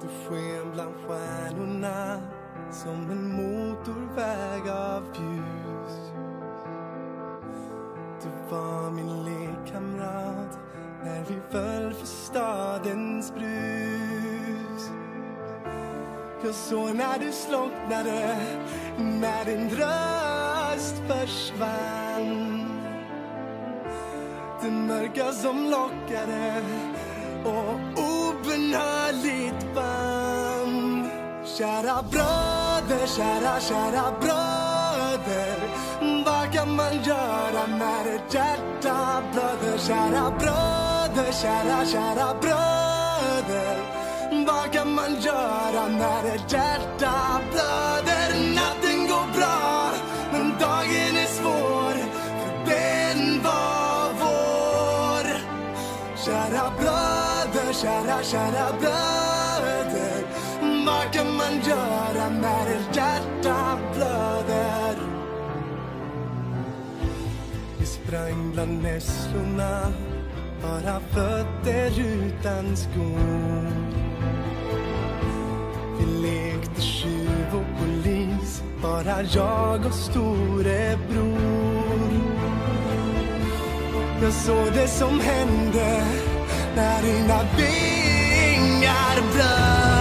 Du sken bland stjärnorna som en motorväg av ljus. Du var min lekkamrat när vi föll för stadens brus. Jag såg när du slocknade, när din röst försvann. Det mörka som lockade och obönhörligt band. Kära bröder, kära, kära bröder. Vad kan man göra när ett hjärta blöder? Kära bröder, kära, kära bröder. Vad kan man göra när ett hjärta blöder? Natten går bra, men dagen är svår. För den var vår. Kära bröder, kära, kära bröder. Vad kan man göra när ett hjärta blöder? Vi sprang bland nässlorna, bara fötter utan skor. Vi lekte tjuv och polis, bara jag och storebror. Jag såg det som hände Not enough being out of blood